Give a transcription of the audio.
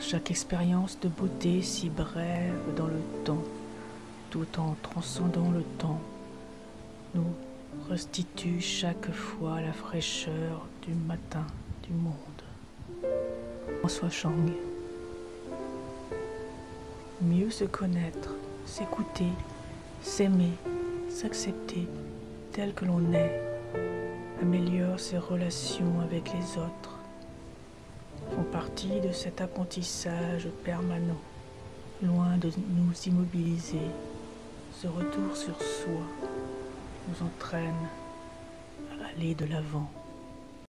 Chaque expérience de beauté si brève dans le temps, tout en transcendant le temps, nous restitue chaque fois la fraîcheur du matin du monde. François Chang. Mieux se connaître, s'écouter, s'aimer, s'accepter tel que l'on est, améliore ses relations avec les autres, de cet apprentissage permanent, loin de nous immobiliser. Ce retour sur soi nous entraîne à aller de l'avant.